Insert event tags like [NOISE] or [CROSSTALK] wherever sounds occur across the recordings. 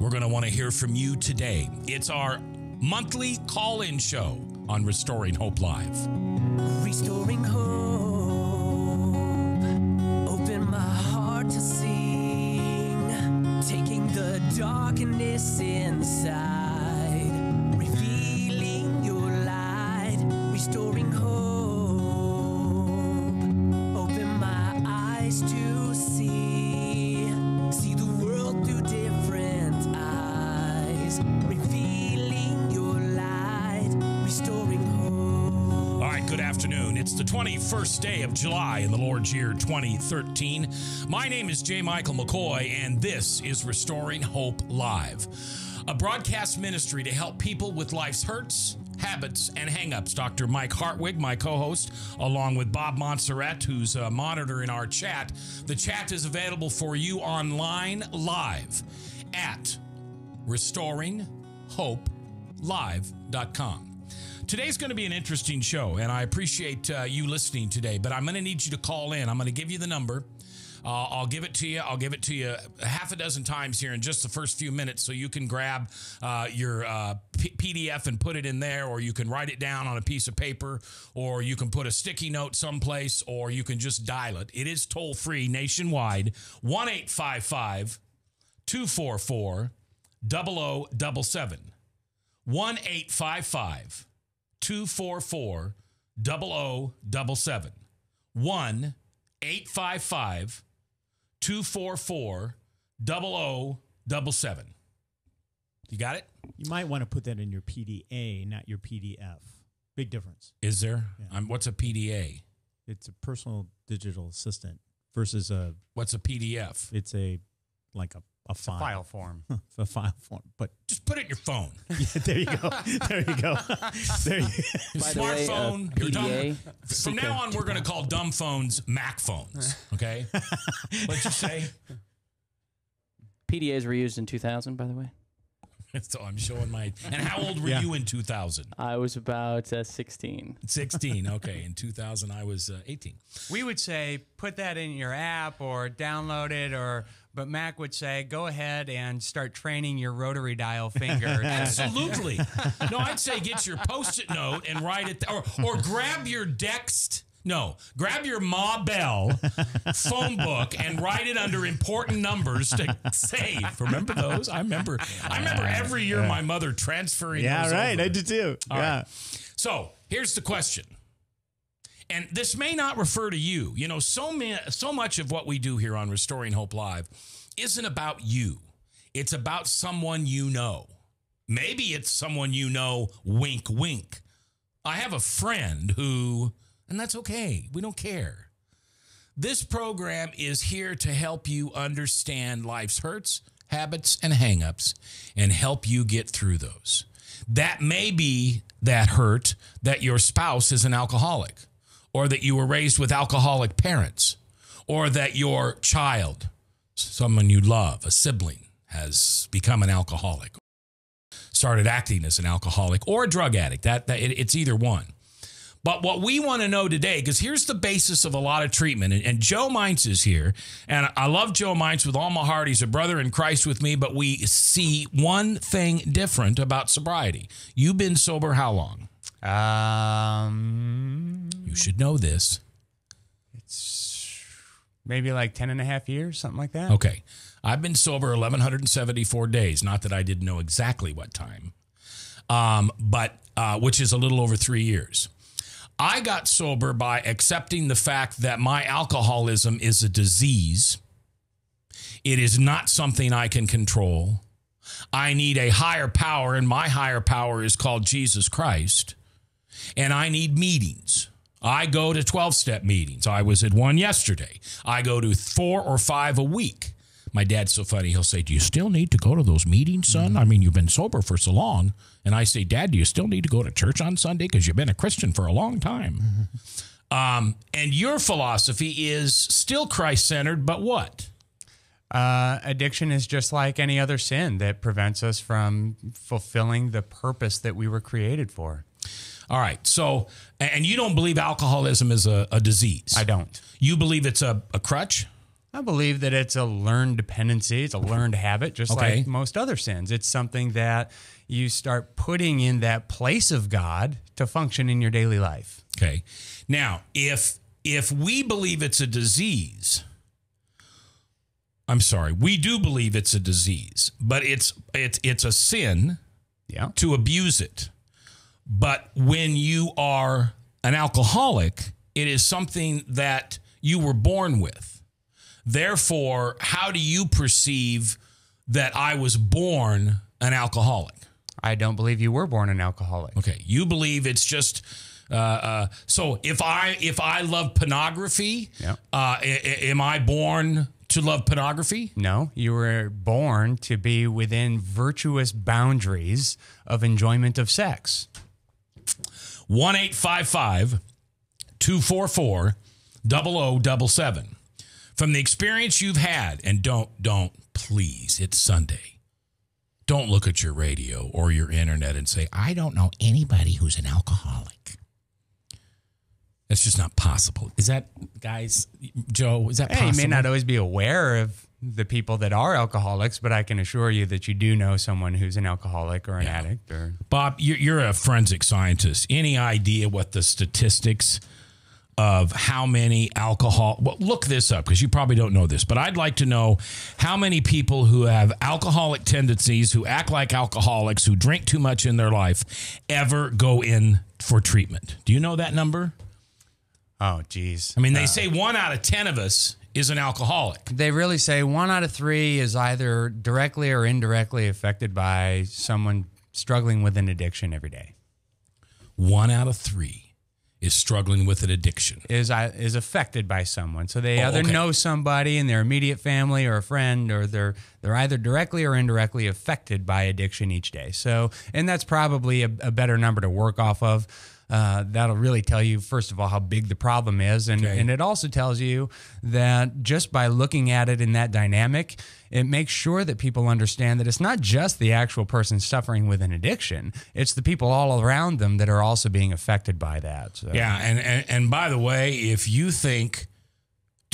We're going to want to hear from you today. It's our monthly call in show on Restoring Hope Live. Restoring hope. Open my heart to sing. Taking the darkness inside. Revealing your light. Restoring hope. 21st day of July in the Lord's year 2013. My name is J. Michael McCoy, and this is Restoring Hope Live, a broadcast ministry to help people with life's hurts, habits, and hangups. Dr. Mike Hartwig, my co host, along with Bob Montserrat, who's a monitor in our chat. The chat is available for you online live at restoringhopelive.com. Today's going to be an interesting show, and I appreciate uh, you listening today. But I'm going to need you to call in. I'm going to give you the number. Uh, I'll give it to you. I'll give it to you half a dozen times here in just the first few minutes, so you can grab uh, your uh, P- PDF and put it in there, or you can write it down on a piece of paper, or you can put a sticky note someplace, or you can just dial it. It is toll free nationwide. One eight five five two four four double o double seven. One eight five five. 244 0077. 1 855 244 0077. You got it? You might want to put that in your PDA, not your PDF. Big difference. Is there? Um, what's a PDA? It's a personal digital assistant versus a What's a PDF? it's a like a, a file. file form. [LAUGHS] a file form. But Just put it in your phone. [LAUGHS] yeah, there you go. There you go. [LAUGHS] There you Your By the way, uh, smartphone, your dumb- PDA. From now on, we're going to call dumb phones Mac phones. Okay? What'd you say? PDAs were used in 2000, by the way. So I'm showing my. And how old were Yeah. you in 2000? I was about uh, 16. 16. Okay. In 2000, I was uh, 18. We would say put that in your app or download it, or but Mac would say go ahead and start training your rotary dial finger. [LAUGHS] Absolutely. No, I'd say get your post-it note and write it, or or grab your Dext. No, grab your Ma Bell phone book and write it under important numbers to save. Remember those? I remember. I remember every year my mother transferring. Yeah, those right. over. I did too. All yeah. right. So here's the question. And this may not refer to you. You know, so many, so much of what we do here on Restoring Hope Live isn't about you. It's about someone you know. Maybe it's someone you know, wink, wink. I have a friend who, and that's okay. We don't care. This program is here to help you understand life's hurts, habits, and hangups and help you get through those. That may be that hurt that your spouse is an alcoholic, or that you were raised with alcoholic parents, or that your child, someone you love, a sibling, has become an alcoholic, started acting as an alcoholic or a drug addict. That, that it- it's either one. But what we want to know today, because here's the basis of a lot of treatment, and, and Joe Mines is here, and I love Joe Mines with all my heart. He's a brother in Christ with me, but we see one thing different about sobriety. You've been sober how long? Um, You should know this. It's maybe like 10 and a half years, something like that. Okay. I've been sober 1,174 days. Not that I didn't know exactly what time, um, but uh, which is a little over three years. I got sober by accepting the fact that my alcoholism is a disease. It is not something I can control. I need a higher power, and my higher power is called Jesus Christ. And I need meetings. I go to 12 step meetings. I was at one yesterday. I go to four or five a week. My dad's so funny. He'll say, Do you still need to go to those meetings, son? I mean, you've been sober for so long. And I say, Dad, do you still need to go to church on Sunday? Because you've been a Christian for a long time. Um, and your philosophy is still Christ centered, but what? Uh, addiction is just like any other sin that prevents us from fulfilling the purpose that we were created for. All right. So, and you don't believe alcoholism is a, a disease. I don't. You believe it's a, a crutch? I believe that it's a learned dependency. It's a learned habit, just Okay. like most other sins. It's something that you start putting in that place of God to function in your daily life. Okay. Now, if if we believe it's a disease, I'm sorry, we do believe it's a disease, but it's it's it's a sin Yeah. to abuse it. But when you are an alcoholic, it is something that you were born with. Therefore, how do you perceive that I was born an alcoholic? I don't believe you were born an alcoholic. Okay, you believe it's just uh, uh, so. If I if I love pornography, Yeah. uh, am I born to love pornography? No, you were born to be within virtuous boundaries of enjoyment of sex. One eight five five two four four double o double seven. From the experience you've had, and don't don't please, it's Sunday. Don't look at your radio or your internet and say, I don't know anybody who's an alcoholic. That's just not possible. Is that, guys, Joe, is that Hey, you may not always be aware of the people that are alcoholics, but I can assure you that you do know someone who's an alcoholic or an addict or Bob, you're, you're a forensic scientist. Any idea what the statistics of how many alcohol? Well, look this up because you probably don't know this, but I'd like to know how many people who have alcoholic tendencies, who act like alcoholics, who drink too much in their life, ever go in for treatment. Do you know that number? oh geez. I mean, they uh, say one out of 10 of us is an alcoholic. They really say one out of three is either directly or indirectly affected by someone struggling with an addiction every day. One out of three is struggling with an addiction. Is uh, is affected by someone, so they Oh, either okay. know somebody in their immediate family or a friend, or they're they're either directly or indirectly affected by addiction each day. So, and that's probably a, a better number to work off of. Uh, that'll really tell you, first of all, how big the problem is, and Okay. and it also tells you that just by looking at it in that dynamic, it makes sure that people understand that it's not just the actual person suffering with an addiction; it's the people all around them that are also being affected by that. So. Yeah, and, and and by the way, if you think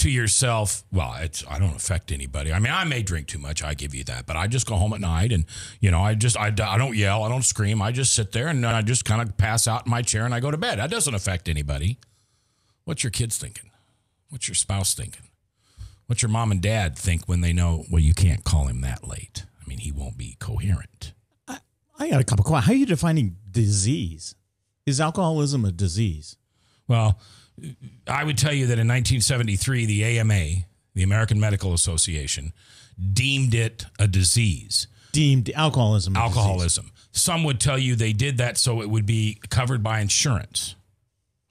to yourself, well, it's I don't affect anybody. I mean, I may drink too much. I give you that, but I just go home at night and you know, I just I, I don't yell, I don't scream. I just sit there and I just kind of pass out in my chair and I go to bed. That doesn't affect anybody. What's your kids thinking? What's your spouse thinking? What's your mom and dad think when they know? Well, you can't call him that late. I mean, he won't be coherent. I I got a couple questions. How are you defining disease? Is alcoholism a disease? Well, I would tell you that in 1973, the AMA, the American Medical Association, deemed it a disease, Deemed alcoholism. a disease. alcoholism. Some would tell you they did that so it would be covered by insurance.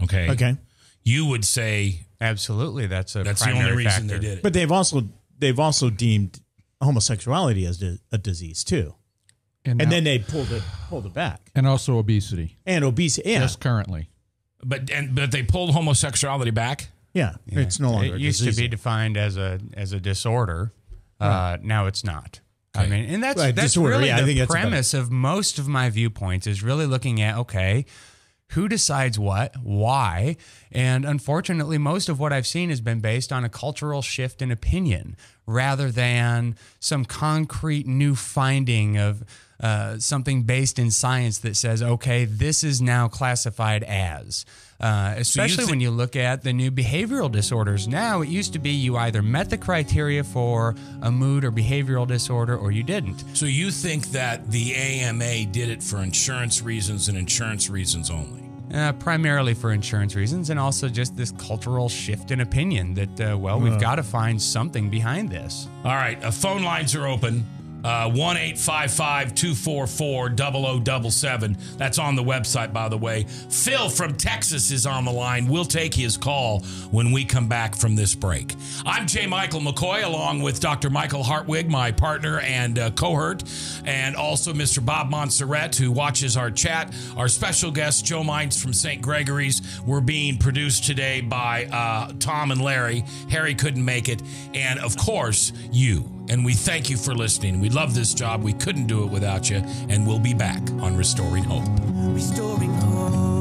Okay. Okay. You would say Absolutely, that's a that's the only reason factor. they did it. But they've also they've also deemed homosexuality as a disease too. And, And now- then they pulled it pulled it back. and also obesity. And obesity. Yeah. Just currently. But and but they pulled homosexuality back. yeah. It's no longer It a used to be defined as a as a disorder. Uh, now it's not. I mean, and that's Right, that's disorder, really yeah, I the think that's premise of most of my viewpoints is really looking at okay, who decides what, why, and unfortunately, most of what I've seen has been based on a cultural shift in opinion rather than some concrete new finding of. Uh, something based in science that says, okay, this is now classified as. Uh, especially thi- when you look at the new behavioral disorders. Now, it used to be you either met the criteria for a mood or behavioral disorder or you didn't. So you think that the AMA did it for insurance reasons and insurance reasons only? Uh, primarily for insurance reasons and also just this cultural shift in opinion that, uh, well, we've got to find something behind this. All right, uh, phone lines are open. Uh, One eight five five two four four double o double seven. That's on the website, by the way. Phil from Texas is on the line. We'll take his call when we come back from this break. I'm J. Michael McCoy, along with Dr. Michael Hartwig, my partner and uh, cohort, and also Mr. Bob Montserrat, who watches our chat. Our special guest, Joe Mines from St. Gregory's. We're being produced today by uh, Tom and Larry. Harry couldn't make it, and of course, you. And we thank you for listening. We love this job. We couldn't do it without you. And we'll be back on Restoring Hope. restoring hope.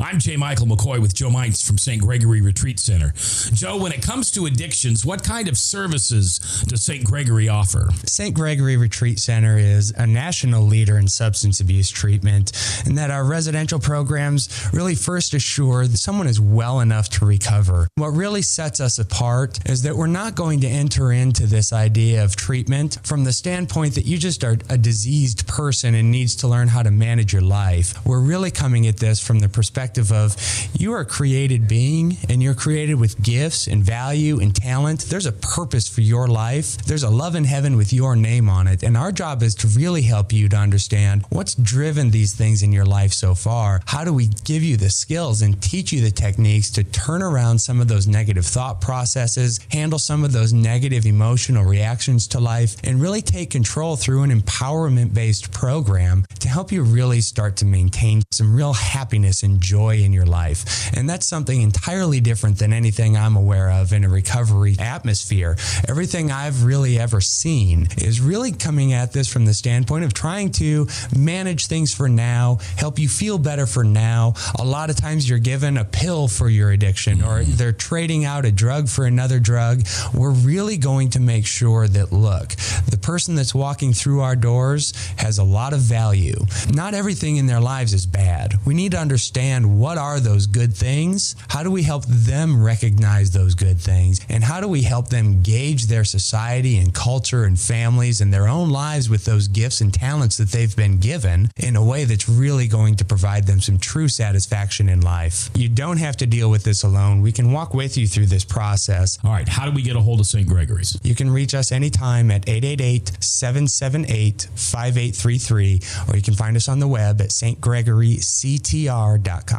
I'm J. Michael McCoy with Joe Mines from St. Gregory Retreat Center. Joe, when it comes to addictions, what kind of services does St. Gregory offer? St. Gregory Retreat Center is a national leader in substance abuse treatment, and that our residential programs really first assure that someone is well enough to recover. What really sets us apart is that we're not going to enter into this idea of treatment from the standpoint that you just are a diseased person and needs to learn how to manage your life. We're really coming at this from the perspective of you are a created being and you're created with gifts and value and talent. There's a purpose for your life. There's a love in heaven with your name on it. And our job is to really help you to understand what's driven these things in your life so far. How do we give you the skills and teach you the techniques to turn around some of those negative thought processes, handle some of those negative emotional reactions to life, and really take control through an empowerment based program to help you really start to maintain some real happiness and joy in your life. And that's something entirely different than anything I'm aware of in a recovery atmosphere. Everything I've really ever seen is really coming at this from the standpoint of trying to manage things for now, help you feel better for now. A lot of times you're given a pill for your addiction or mm-hmm. they're trading out a drug for another drug. We're really going to make sure that, look, the person that's walking through our doors has a lot of value. Not everything in their lives is bad. We need to understand what are those good things? How do we help them recognize those good things? And how do we help them gauge their society and culture and families and their own lives with those gifts and talents that they've been given in a way that's really going to provide them some true satisfaction in life? You don't have to deal with this alone. We can walk with you through this process. All right, how do we get a hold of St. Gregory's? You can reach us anytime at 888 778 5833, or you can find us on the web at stgregoryctr.com.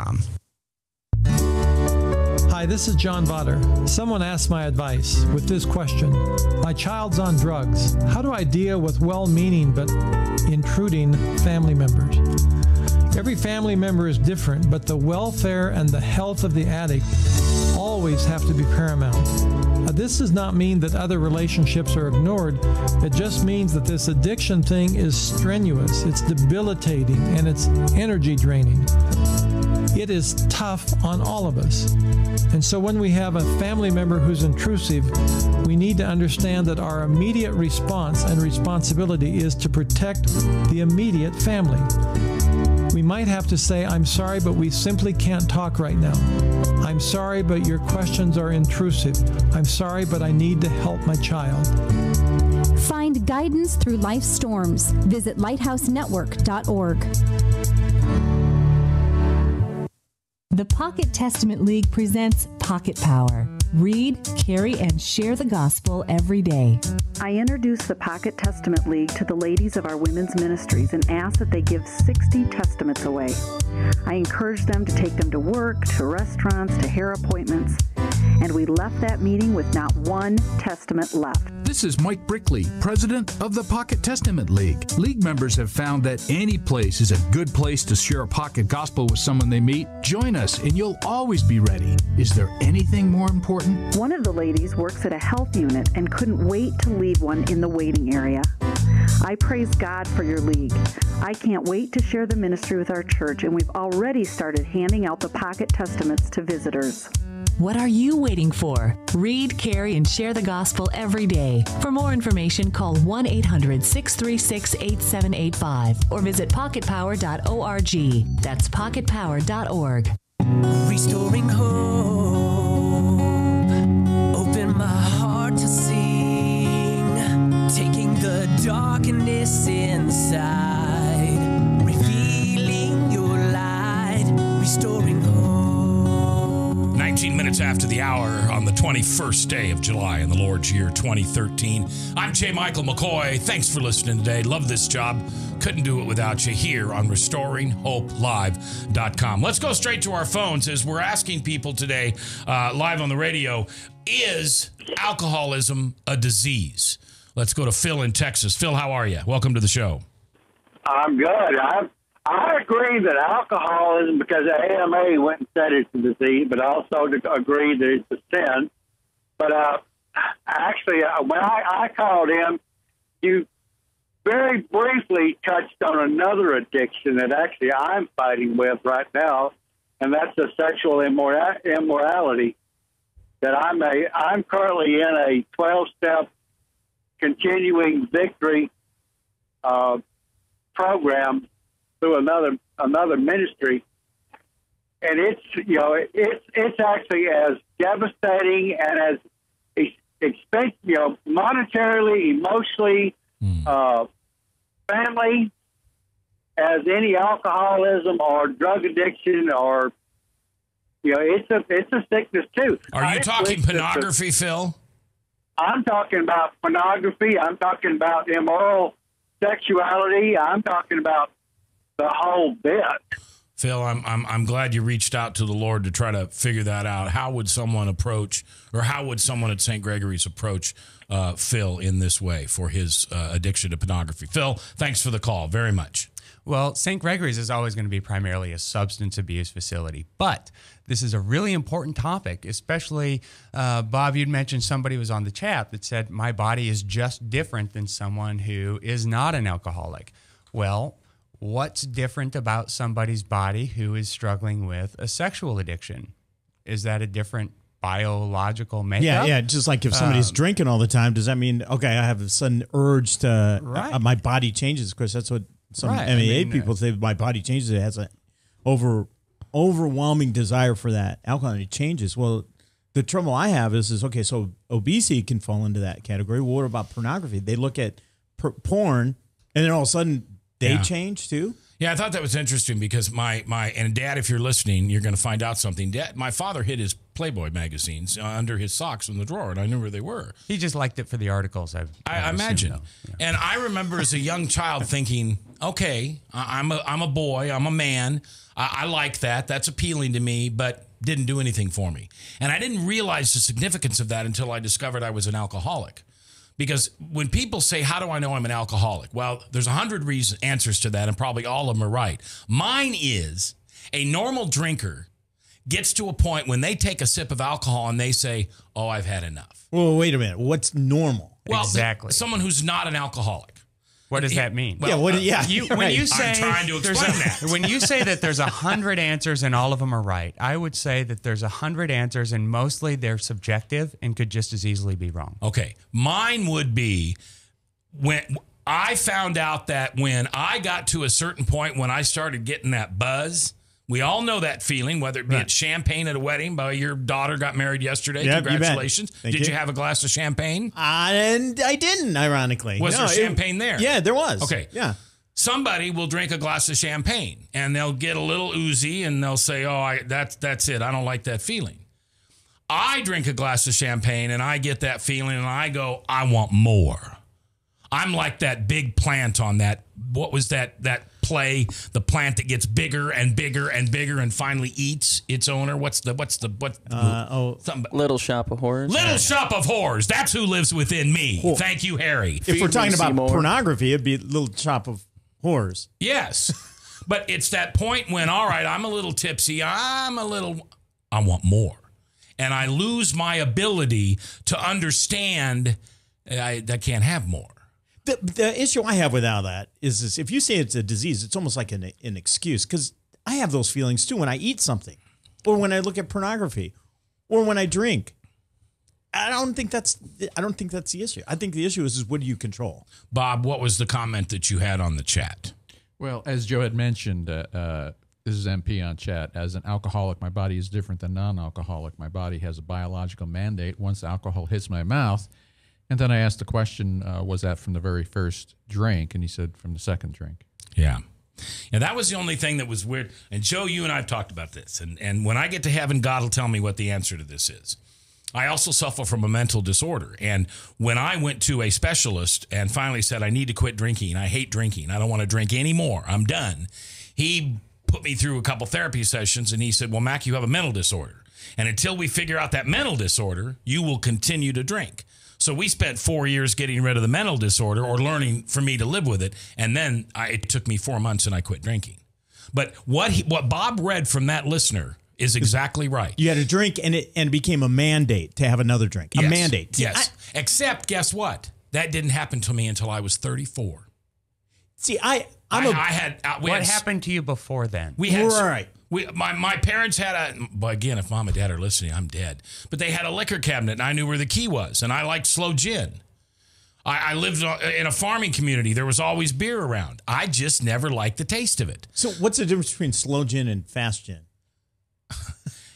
Hi, this is John Vodder. Someone asked my advice with this question My child's on drugs. How do I deal with well meaning but intruding family members? Every family member is different, but the welfare and the health of the addict always have to be paramount. Now, this does not mean that other relationships are ignored. It just means that this addiction thing is strenuous, it's debilitating, and it's energy draining. It is tough on all of us. And so when we have a family member who's intrusive, we need to understand that our immediate response and responsibility is to protect the immediate family. We might have to say, I'm sorry, but we simply can't talk right now. I'm sorry, but your questions are intrusive. I'm sorry, but I need to help my child. Find guidance through life storms. Visit lighthousenetwork.org. The Pocket Testament League presents Pocket Power. Read, carry, and share the gospel every day. I introduce the Pocket Testament League to the ladies of our women's ministries and ask that they give 60 testaments away. I encourage them to take them to work, to restaurants, to hair appointments, and we left that meeting with not one testament left. This is Mike Brickley, president of the Pocket Testament League. League members have found that any place is a good place to share a pocket gospel with someone they meet. Join us and you'll always be ready. Is there anything more important? One of the ladies works at a health unit and couldn't wait to leave one in the waiting area. I praise God for your league. I can't wait to share the ministry with our church, and we've already started handing out the pocket testaments to visitors. What are you waiting for? Read, carry, and share the gospel every day. For more information, call 1 800 636 8785 or visit pocketpower.org. That's pocketpower.org. Restoring hope. Open my heart to sing. Taking the darkness inside. 17 minutes after the hour on the 21st day of July in the Lord's year 2013. I'm J. Michael McCoy. Thanks for listening today. Love this job. Couldn't do it without you here on restoringhopelive.com. Let's go straight to our phones as we're asking people today, uh, live on the radio, is alcoholism a disease? Let's go to Phil in Texas. Phil, how are you? Welcome to the show. I'm good. I'm I agree that alcoholism, because the AMA went and said it's a disease, but also agree that it's a sin. But uh, actually, uh, when I, I called in, you very briefly touched on another addiction that actually I'm fighting with right now, and that's a sexual immora- immorality. That I'm a I'm currently in a 12 step continuing victory uh, program through another another ministry, and it's you know it's it's actually as devastating and as expensive, you know, monetarily, emotionally, uh, family, as any alcoholism or drug addiction or you know it's a it's a sickness too. Are you I- talking it's a- pornography, Phil? I'm talking about pornography. I'm talking about immoral sexuality. I'm talking about the whole bit. Phil, I'm, I'm I'm glad you reached out to the Lord to try to figure that out. How would someone approach, or how would someone at St. Gregory's approach uh, Phil in this way for his uh, addiction to pornography? Phil, thanks for the call very much. Well, St. Gregory's is always going to be primarily a substance abuse facility, but this is a really important topic, especially, uh, Bob, you'd mentioned somebody was on the chat that said, My body is just different than someone who is not an alcoholic. Well, what's different about somebody's body who is struggling with a sexual addiction? Is that a different biological makeup? Yeah, yeah. Just like if somebody's Um, drinking all the time, does that mean okay? I have a sudden urge to Right. uh, my body changes because that's what some Right, I mean, people say. My body changes. It has a over overwhelming desire for that alcohol, and it changes. Well, the trouble I have is is okay. So obesity can fall into that category. What about pornography? They look at per- porn, and then all of a sudden they Yeah. change too. Yeah, I thought that was interesting because my my and Dad, if you're listening, you're going to find out something. Dad, my father hid his Playboy magazines uh, under his socks in the drawer, and I knew where they were. He just liked it for the articles. I've, I, I've I assumed, imagine. though. And I remember as a young child thinking, okay, I- I'm a, I'm a boy, I'm a man. I, I like that. That's appealing to me, but didn't do anything for me. And I didn't realize the significance of that until I discovered I was an alcoholic. Because when people say, How do I know I'm an alcoholic? Well, there's a hundred reasons answers to that, and probably all of them are right. Mine is a normal drinker gets to a point when they take a sip of alcohol and they say, Oh, I've had enough. Well, wait a minute. What's normal? Well, Exactly. someone who's not an alcoholic. What does that mean? yeah. What? Uh, yeah. You, [LAUGHS] when right. you I'm say trying to explain a- that. [LAUGHS] when you say that there's a hundred answers and all of them are right, I would say that there's a hundred answers and mostly they're subjective and could just as easily be wrong. Okay. Mine would be when I found out that when I got to a certain point when I started getting that buzz, we all know that feeling, whether it be at champagne at a wedding. But your daughter got married yesterday. Yep. Congratulations. Thank Did you. you. have a glass of champagne? Uh, and I didn't. Ironically, Was No, there it- champagne there? Yeah, there was. Okay. Yeah. Somebody will drink a glass of champagne and they'll get a little oozy and they'll say, "Oh, I, that's that's it. I don't like that feeling." I drink a glass of champagne and I get that feeling and I go, "I want more." I'm like that big plant on that. What was that that play? The plant that gets bigger and bigger and bigger and finally eats its owner. What's the what's the what? Uh, oh, something, Little Shop of Horrors. Little Shop of Horrors. That's who lives within me. Thank you, Harry. if Feed we're talking about Seymour. pornography, it'd be a little Shop of horrors. Yes. but it's that point when, all right, I'm a little tipsy. I'm a little, I want more. And I lose my ability to understand I, I can't have more. The, the issue I have with all that is, is if you say it's a disease, it's almost like an, an excuse because I have those feelings too when I eat something or when I look at pornography or when I drink. I don't think that's I don't think that's the issue. I think the issue is, is what do you control? Bob, what was the comment that you had on the chat? Well, as Joe had mentioned, uh, uh, this is MP on chat. As an alcoholic, my body is different than non-alcoholic. My body has a biological mandate. Once alcohol hits my mouth, and then I asked the question, uh, "Was that from the very first drink?" And he said, "From the second drink." Yeah. And that was the only thing that was weird. And Joe, you and I have talked about this. And, and when I get to heaven, God will tell me what the answer to this is. I also suffer from a mental disorder. And when I went to a specialist and finally said, I need to quit drinking, I hate drinking, I don't want to drink anymore, I'm done, he put me through a couple therapy sessions and he said, Well, Mac, you have a mental disorder. And until we figure out that mental disorder, you will continue to drink. So we spent four years getting rid of the mental disorder or learning for me to live with it. And then I, it took me four months and I quit drinking. But what he, what Bob read from that listener is exactly right. You had a drink and it and it became a mandate to have another drink. A mandate. See, Yes. Except, guess what? That didn't happen to me until I was 34. See, I I'm I a I had uh, what had, happened to you before then? We had Right. We, my, my parents had a, well, again, if mom and dad are listening, I'm dead. But they had a liquor cabinet and I knew where the key was. And I liked slow gin. I, I lived uh, in a farming community. There was always beer around. I just never liked the taste of it. So what's the difference between slow gin and fast gin? [LAUGHS]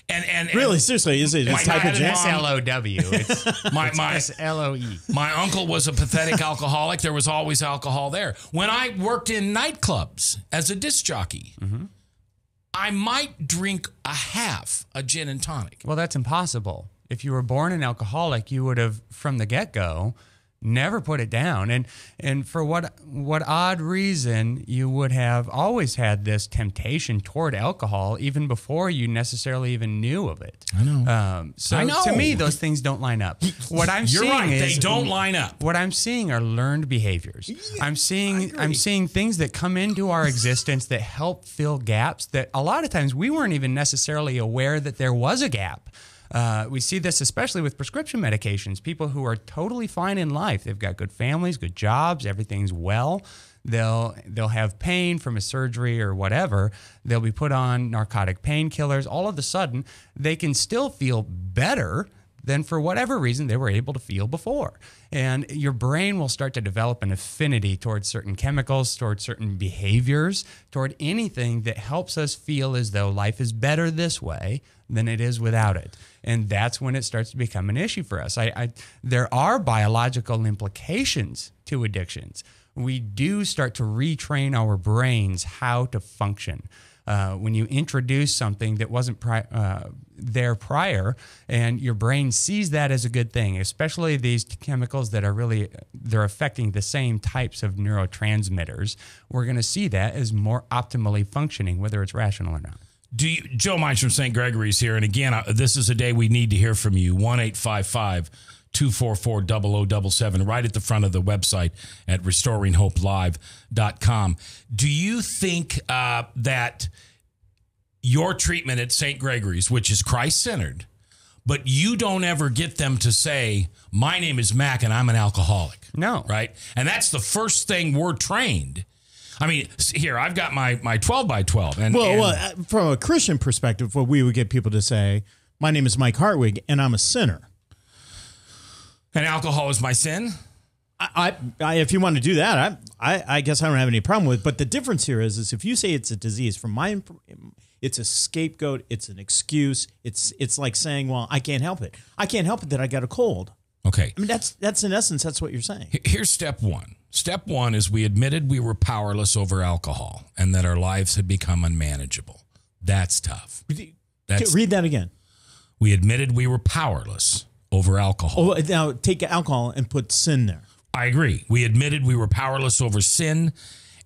And, and, Really, seriously, is it a type of gin? S-L-O-W. [LAUGHS] It's, my, it's my, S-L-O-E. My uncle was a pathetic alcoholic. There was always alcohol there. When I worked in nightclubs as a disc jockey, mm-hmm. I might drink a half a gin and tonic. Well, that's impossible. If you were born an alcoholic, you would have, from the get go, never put it down. And and for what what odd reason you would have always had this temptation toward alcohol even before you necessarily even knew of it. I know. Um, so I know. to me, those things don't line up. What I'm You're seeing right. is They don't line up. What I'm seeing are learned behaviors. I'm seeing I'm seeing things that come into our existence that help fill gaps that a lot of times we weren't even necessarily aware that there was a gap. Uh, we see this especially with prescription medications. People who are totally fine in life, they've got good families, good jobs, everything's well. They'll they'll have pain from a surgery or whatever. They'll be put on narcotic painkillers. All of a sudden, they can still feel better than for whatever reason they were able to feel before. And your brain will start to develop an affinity towards certain chemicals, towards certain behaviors, toward anything that helps us feel as though life is better this way than it is without it. And that's when it starts to become an issue for us. I, I there are biological implications to addictions. We do start to retrain our brains how to function uh, when you introduce something that wasn't pri- uh, there prior and your brain sees that as a good thing especially these chemicals that are really they're affecting the same types of neurotransmitters we're going to see that as more optimally functioning whether it's rational or not Do you, Joe Mines from St. Gregory's here, and again, uh, this is a day we need to hear from you. One eight five five. 244 0077 right at the front of the website at restoringhopelive.com. Do you think uh, that your treatment at St. Gregory's, which is Christ centered, but you don't ever get them to say, My name is Mac and I'm an alcoholic? No. Right? And that's the first thing we're trained. I mean, here, I've got my, my 12 by 12. And, Well, and- well, uh, from a Christian perspective, what we would get people to say, "My name is Mike Hartwig, and I'm a sinner." And alcohol is my sin? I, I, if you want to do that, I, I, I guess I don't have any problem with. it. But the difference here is, is if you say it's a disease, from my, it's a scapegoat, it's an excuse. It's, it's like saying, well, I can't help it. I can't help it that I got a cold. Okay. I mean, that's, that's in essence, that's what you're saying. Here's step one. Step one is we admitted we were powerless over alcohol and that our lives had become unmanageable. That's tough. That's, Read that again. we admitted we were powerless over alcohol. Oh, now take alcohol and put sin there. I agree. We admitted we were powerless over sin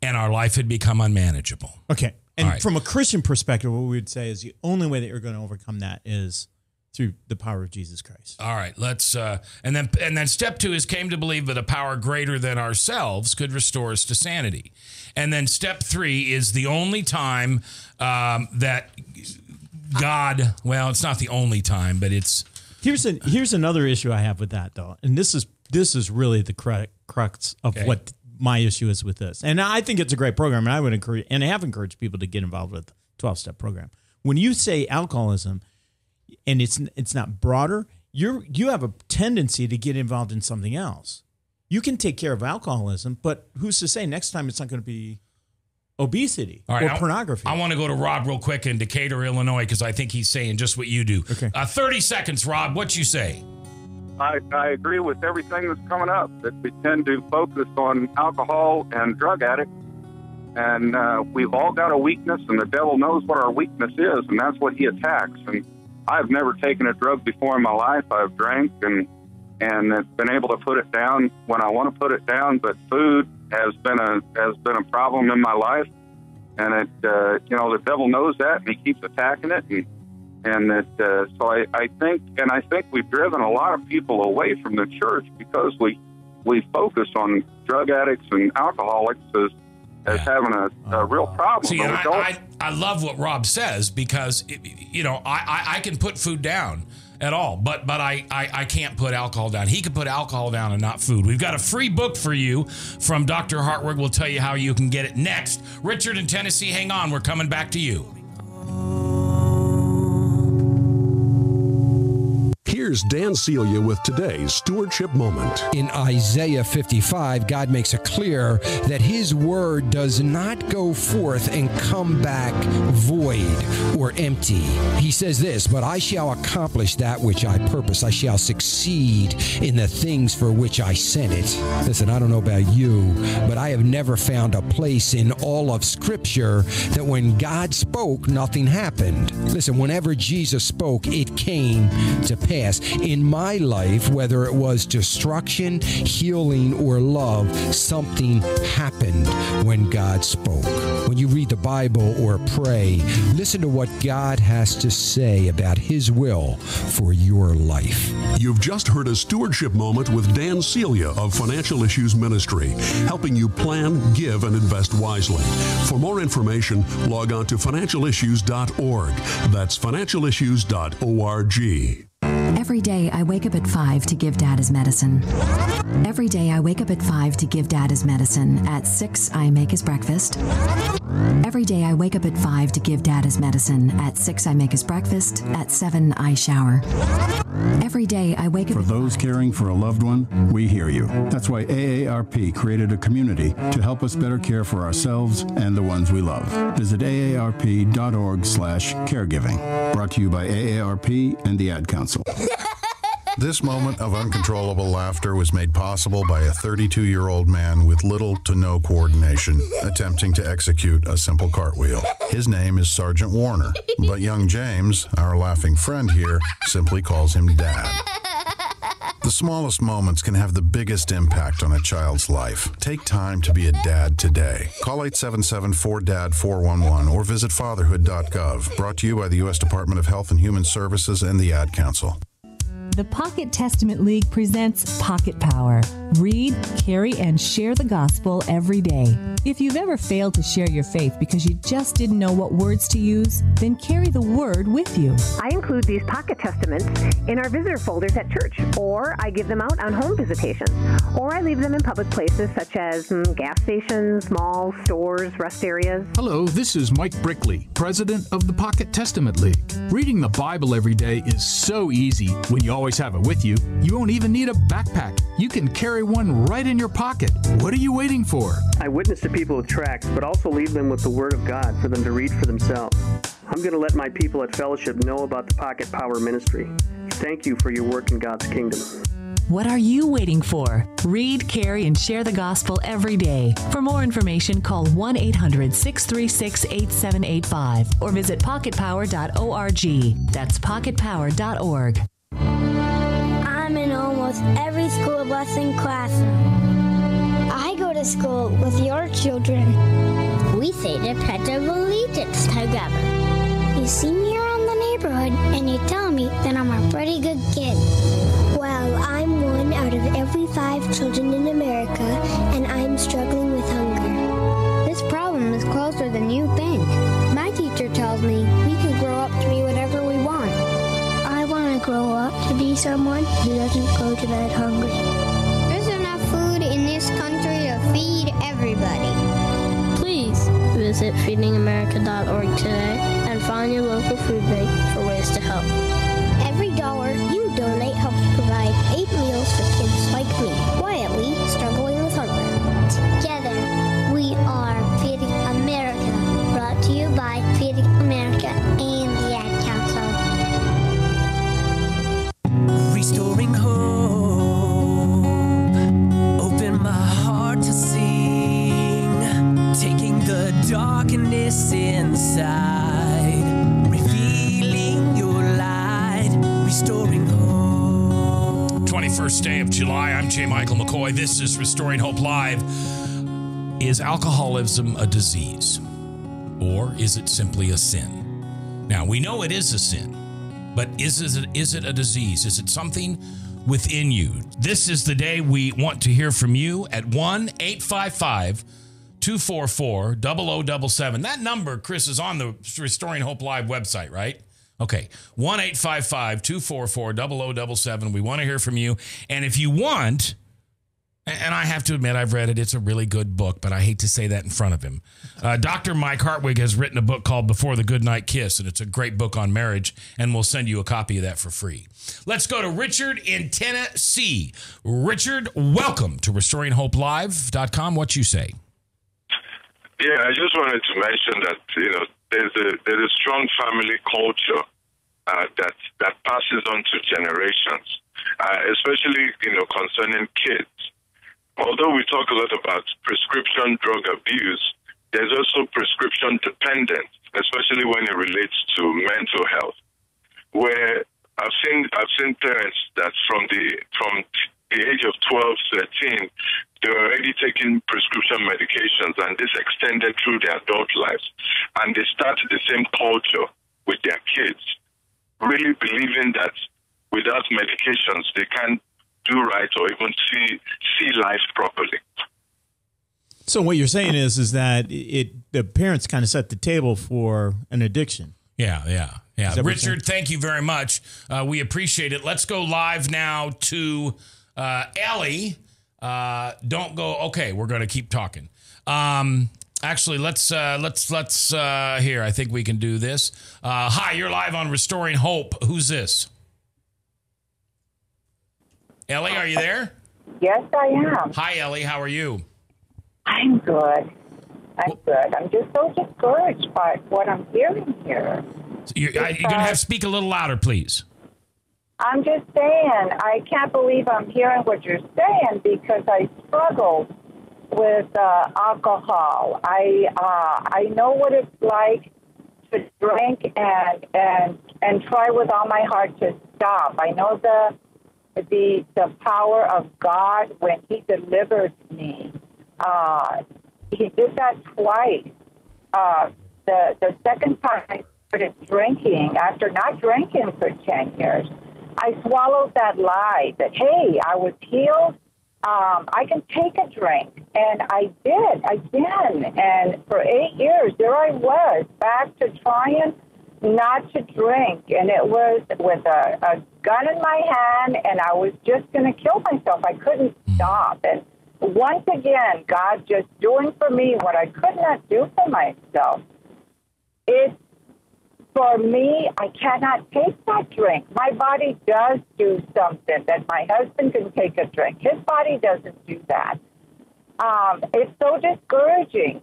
and our life had become unmanageable. Okay. And right. from a Christian perspective, what we would say is the only way that you're going to overcome that is through the power of Jesus Christ. All right, let's uh and then and then step 2 is came to believe that a power greater than ourselves could restore us to sanity. And then step 3 is the only time um that God, well, it's not the only time, but it's Here's an here's another issue I have with that though, and this is this is really the cru- crux of Okay. what my issue is with this. And I think it's a great program, and I would encourage and I have encouraged people to get involved with 12 step program. When you say alcoholism, and it's it's not broader, you're you have a tendency to get involved in something else. You can take care of alcoholism, but who's to say next time it's not going to be obesity All right, or I- pornography? I want to go to Rob real quick in Decatur, Illinois, because I think he's saying just what you do. Okay. Uh, 30 seconds, Rob. What you say? I, I agree with everything that's coming up. That we tend to focus on alcohol and drug addicts, and uh, we've all got a weakness, and the devil knows what our weakness is, and that's what he attacks. And I've never taken a drug before in my life. I've drank and and have been able to put it down when I want to put it down. But food has been a has been a problem in my life, and it uh, you know the devil knows that, and he keeps attacking it, and and that uh, so I, I think and I think we've driven a lot of people away from the church because we we focus on drug addicts and alcoholics as as having a, a real problem. See, I, I, I love what Rob says because, it- you know, I, I, I can put food down at all, but but I, I, I can't put alcohol down. He can put alcohol down and not food. We've got a free book for you from Dr. Hartwig. We'll tell you how you can get it next. Richard in Tennessee, hang on. We're coming back to you. Here's Dan Celia with today's Stewardship Moment. In Isaiah 55, God makes it clear that His word does not go forth and come back void or empty. He says this, But I shall accomplish that which I purpose. I shall succeed in the things for which I sent it. Listen, I don't know about you, but I have never found a place in all of Scripture that when God spoke, nothing happened. Listen, whenever Jesus spoke, it came to pass. In my life, whether it was destruction, healing, or love, something happened when God spoke. When you read the Bible or pray, listen to what God has to say about His will for your life. You've just heard a stewardship moment with Dan Celia of Financial Issues Ministry, helping you plan, give, and invest wisely. For more information, log on to financialissues.org. That's financialissues.org. Every day I wake up at 5 to give dad his medicine. Every day I wake up at 5 to give dad his medicine. At 6 I make his breakfast. Every day I wake up at 5 to give dad his medicine. At 6 I make his breakfast. At 7 I shower. Every day I wake up For those caring for a loved one, we hear you. That's why AARP created a community to help us better care for ourselves and the ones we love. Visit aarp.org/caregiving. Brought to you by AARP and the Ad Council. [LAUGHS] This moment of uncontrollable laughter was made possible by a 32 year old man with little to no coordination attempting to execute a simple cartwheel. His name is Sergeant Warner, but young James, our laughing friend here, simply calls him Dad. The smallest moments can have the biggest impact on a child's life. Take time to be a dad today. Call 877-4DAD-411 or visit fatherhood.gov. Brought to you by the U.S. Department of Health and Human Services and the Ad Council. The Pocket Testament League presents Pocket Power. Read, carry, and share the gospel every day. If you've ever failed to share your faith because you just didn't know what words to use, then carry the word with you. I include these pocket testaments in our visitor folders at church, or I give them out on home visitations, or I leave them in public places such as mm, gas stations, malls, stores, rest areas. Hello, this is Mike Brickley, president of the Pocket Testament League. Reading the Bible every day is so easy when you always have it with you. You won't even need a backpack. You can carry one right in your pocket. What are you waiting for? I witness to people with tracts, but also leave them with the Word of God for them to read for themselves. I'm going to let my people at Fellowship know about the Pocket Power Ministry. Thank you for your work in God's kingdom. What are you waiting for? Read, carry, and share the gospel every day. For more information, call 1 800 636 8785 or visit pocketpower.org. That's pocketpower.org. Almost every school blessing classroom. I go to school with your children. We say the Pledge of Allegiance together. You see me around the neighborhood and you tell me that I'm a pretty good kid. Well, I'm one out of every five children in America, and I'm struggling with hunger. This problem is closer than you think. My teacher tells me we can grow up to be whatever we want. I want to grow up someone who doesn't go to bed hungry. There's enough food in this country to feed everybody. Please visit feedingamerica.org today and find your local food bank for ways to help. Every dollar you donate helps provide eight meals for kids like me, July. I'm J. Michael McCoy. This is Restoring Hope Live. Is alcoholism a disease? Or is it simply a sin? Now, we know it is a sin, but is it, is it a disease? Is it something within you? This is the day we want to hear from you at 1 855 244 0077. That number, Chris, is on the Restoring Hope Live website, right? Okay, 1 855 244 0077. We want to hear from you. And if you want, And I have to admit, I've read it. It's a really good book, but I hate to say that in front of him. Uh, Dr. Mike Hartwig has written a book called Before the Goodnight Kiss, and it's a great book on marriage, and we'll send you a copy of that for free. Let's go to Richard in Tennessee. Richard, welcome to RestoringHopeLive.com. What you say? Yeah, I just wanted to mention that you know there's a there's a strong family culture uh, that that passes on to generations, uh, especially you know concerning kids. Although we talk a lot about prescription drug abuse, there's also prescription dependence, especially when it relates to mental health, where I've seen I've seen parents that from the from the age of 12, 13, they're already taking prescription medications, and this extended through their adult lives, and they start the same culture with their kids, really believing that without medications they can't do right or even see see life properly. So what you're saying is is that it the parents kind of set the table for an addiction. Yeah, yeah, yeah. Is that what you're Richard, thank you very much. Uh, we appreciate it. Let's go live now to uh, Ellie. Uh, don't go. Okay, we're going to keep talking. Um, actually, let's uh, let's let's uh, here. I think we can do this. Uh, hi, you're live on Restoring Hope. Who's this? Ellie, are you there? Yes, I am. Hi, Ellie. How are you? I'm good. I'm good. I'm just so discouraged by what I'm hearing here. You're, you're going to have to speak a little louder, please. I'm just saying, I can't believe I'm hearing what you're saying because I struggle with uh, alcohol. I uh, I know what it's like to drink and and and try with all my heart to stop. I know the the the power of God when He delivered me. Uh, he did that twice. Uh, the the second time I started drinking after not drinking for ten years, I swallowed that lie that hey, I was healed. Um, I can take a drink, and I did again. And for eight years, there I was back to trying not to drink, and it was with a, a gun in my hand, and I was just going to kill myself. I couldn't stop, and once again, God just doing for me what I could not do for myself. It's for me, I cannot take that drink. My body does do something that my husband can take a drink. His body doesn't do that. Um, it's so discouraging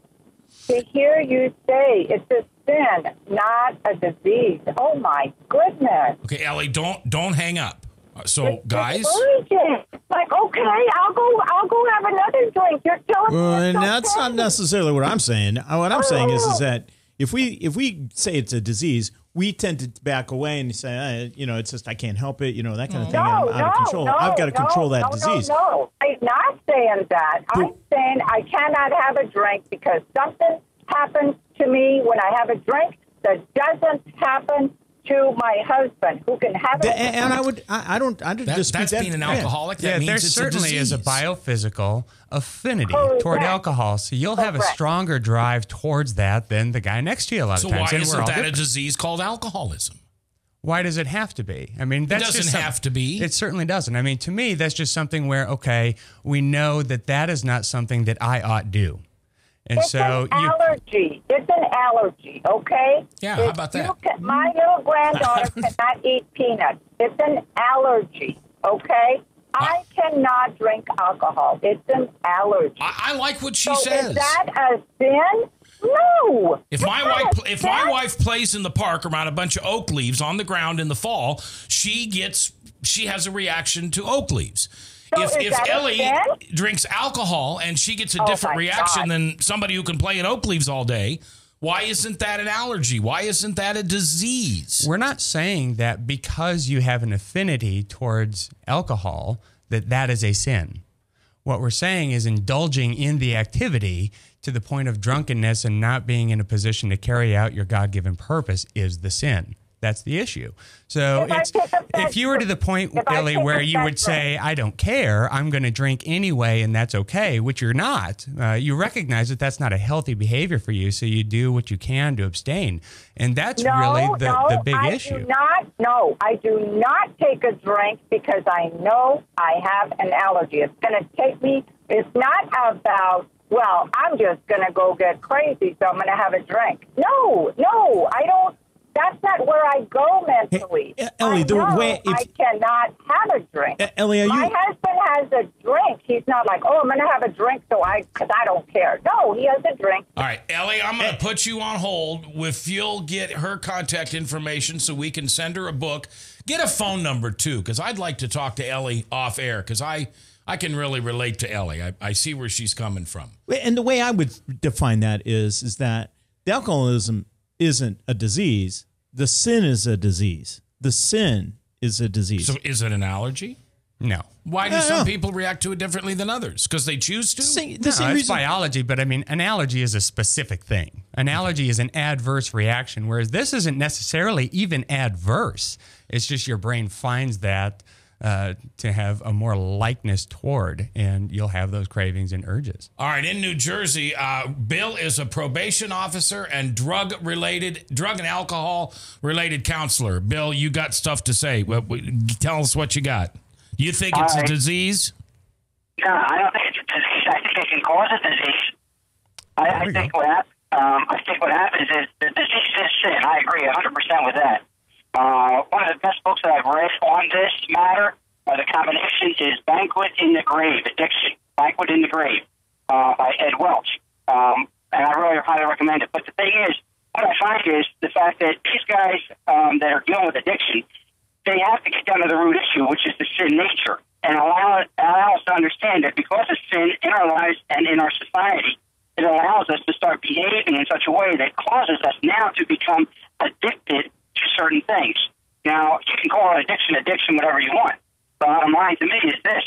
to hear you say it's a sin, not a disease. Oh my goodness. Okay, Ellie, don't don't hang up. So, guys, Like, okay, I'll go. I'll go have another drink. You're telling me. Well, it's and that's okay. not necessarily what I'm saying. What I'm saying is, is that if we if we say it's a disease, we tend to back away and say, uh, you know, it's just I can't help it, you know, that kind of thing. No, I'm out of control. no, I've got to no, control that no, disease. No, no, I'm not saying that. I'm saying I cannot have a drink because something happens to me when I have a drink that doesn't happen to my husband, who can have it. The- and, and I would, I, I don't, I don't That- dispute that's that. being an Yeah. alcoholic. That yeah, means there it's a certainly is a biophysical affinity Correct. toward alcohol. So you'll have a stronger drive towards that than the guy next to you a lot So of times. So why isn't all that a disease called alcoholism? Why does it have to be? I mean, that doesn't just have to be. It certainly doesn't. I mean, to me, that's just something where okay, we know that that is not something that I ought do, and It's so an you. It's an allergy, okay? Yeah, how about that? can- my little granddaughter [LAUGHS] cannot eat peanuts. It's an allergy, okay? I cannot drink alcohol. It's an allergy. I, I like what she so says. Is that a sin? No. If my wife if my wife plays in the park around a bunch of oak leaves on the ground in the fall, she gets she has a reaction to oak leaves. So if if Ellie drinks alcohol and she gets a Oh, different reaction God. than somebody who can play in oak leaves all day, why isn't that an allergy? Why isn't that a disease? We're not saying that because you have an affinity towards alcohol that that is a sin. What we're saying is indulging in the activity to the point of drunkenness and not being in a position to carry out your God-given purpose is the sin. That's the issue. So If it's pick up that if you were to the point, Billy, where you would say, "I don't care, I'm going to drink anyway, and that's okay," which you're not. Uh, you recognize that that's not a healthy behavior for you, so you do what you can to abstain, and that's no, really the, no, the big I issue. do not. No, I do not take a drink because I know I have an allergy. It's going to take me. It's not about. Well, I'm just going to go get crazy, so I'm going to have a drink. No, no, I don't. That's not where I go mentally. Eh, eh, Ellie, I the way- if- I cannot have a drink. E- Ellie, are My you- husband has a drink. He's not like, oh, I'm going to have a drink, so I because I don't care. No, he has a drink. All right, Ellie, I'm going to put you on hold. If you'll get her contact information so we can send her a book, get a phone number too, because I'd like to talk to Ellie off air because I I can really relate to Ellie. I, I see where she's coming from. And the way I would define that is is that the alcoholism isn't a disease. The sin is a disease. The sin is a disease. So is it an allergy? No. Why do some no. people react to it differently than others? Because they choose to. no, it's biology, but I mean, an allergy is a specific thing. An allergy is an adverse reaction, whereas this isn't necessarily even adverse. It's just your brain finds that uh, to have a more likeness toward, and you'll have those cravings and urges. All right, in New Jersey, uh, Bill is a probation officer and drug related, drug and alcohol related counselor. Bill, you got stuff to say. Well, w- Tell us what you got. You think it's All a disease? No, I don't think it's a disease. I think it can cause a disease. I, I think what hap- um, I think what happens is the disease is sin. I agree 100 percent with that. Uh, one of the best books that I've read on this matter, or the combination, is Banquet in the Grave, Addiction, Banquet in the Grave, uh, by Ed Welch. Um, and I really highly recommend it. But the thing is, what I find is the fact that these guys um, that are dealing with addiction, they have to get down to the root issue, which is the sin nature, and allow, allow us to understand that because of sin in our lives and in our society, it allows us to start behaving in such a way that causes us now to become addicted to certain things. Now, you can call it addiction, addiction, whatever you want. Bottom line to me is this.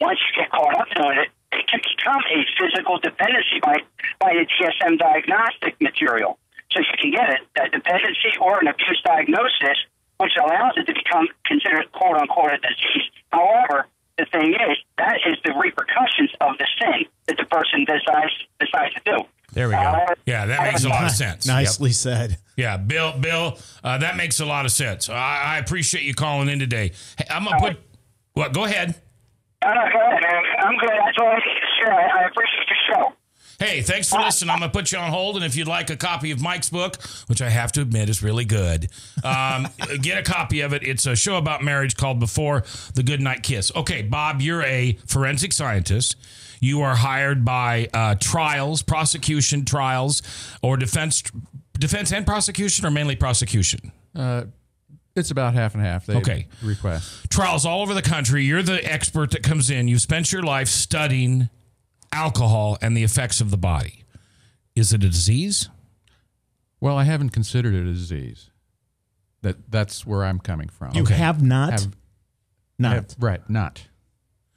Once you get caught up doing it, it can become a physical dependency by, by the DSM diagnostic material. So you can get it, a dependency or an abuse diagnosis, which allows it to become considered quote unquote a disease. However, the thing is, that is the repercussions of the sin that the person decides decides to do. There we go. Yeah, that makes a lot of sense. Nicely said. Yeah, Bill, Bill, uh, that makes a lot of sense. I, I appreciate you calling in today. Hey, I'm gonna put. What? Go ahead. No, no, go ahead, man. I'm good. That's all I need to share. I, I appreciate your show. Hey, thanks for listening. I'm gonna put you on hold, and if you'd like a copy of Mike's book, which I have to admit is really good, um, [LAUGHS] get a copy of it. It's a show about marriage called Before the Goodnight Kiss. Okay, Bob, you're a forensic scientist. You are hired by uh, trials, prosecution trials, or defense, defense and prosecution, or mainly prosecution. Uh, it's about half and half. They Okay. Request. trials all over the country. You're the expert that comes in. You've spent your life studying alcohol and the effects of the body. Is it a disease? Well, I haven't considered it a disease. That that's where I'm coming from. You have not? Have- Not. have- right, not.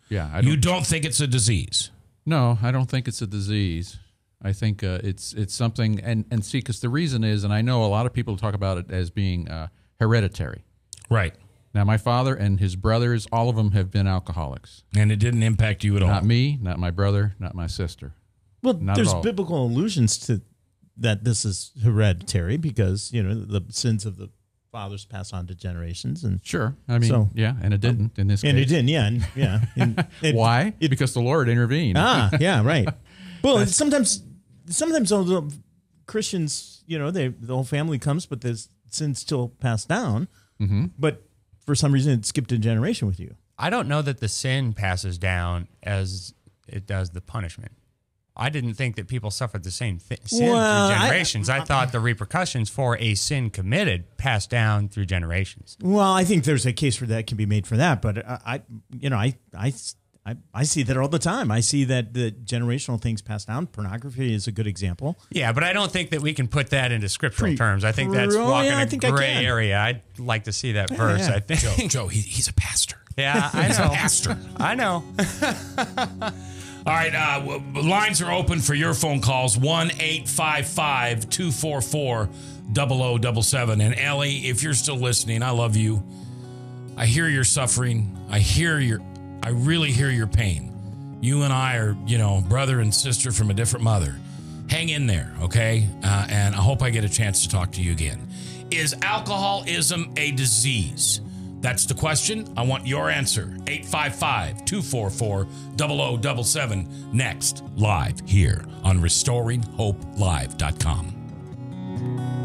Yeah, I You don't think it's a disease? No, I don't think it's a disease. I think uh, it's it's something, and and see, because the reason is, and I know a lot of people talk about it as being uh, hereditary. Right. Now, my father and his brothers, all of them have been alcoholics, and it didn't impact you at all. Not me, not my brother, not my sister. Well, Not there's biblical allusions to that this is hereditary because you know the sins of the fathers pass on to generations, and Sure, I mean, so, yeah, and it didn't in this case. and case. it didn't, yeah, and, yeah. [LAUGHS] And it- Why? because the Lord intervened. Ah, yeah, right. [LAUGHS] Well, sometimes, sometimes though, the Christians, you know, they the whole family comes, but the sin's still passed down. Mhm. But for some reason, it skipped a generation with you. I don't know that the sin passes down as it does the punishment. I didn't think that people suffered the same thi- sin Well, through I- generations. I, uh, thought the repercussions for a sin committed passed down through generations. Well, I think there's a case for that can be made for that, but I, I you know, I, I, I, I see that all the time. I see that the generational things passed down. Pornography is a good example. Yeah, but I don't think that we can put that into scriptural Pre- terms. I think that's Oh, walking yeah, I a think I gray can. area. I'd like to see that verse. yeah. I think Joe, Joe he, he's a pastor. Yeah, I He's a know. pastor. I know. [LAUGHS] All right, uh, lines are open for your phone calls 1 855 244 0077. And Ellie, if you're still listening, I love you. I hear your suffering. I hear your, I really hear your pain. You and I are, you know, brother and sister from a different mother. Hang in there, okay? Uh, and I hope I get a chance to talk to you again. Is alcoholism a disease? That's the question. I want your answer. 855 244 0077. Next, live here on RestoringHopeLive.com.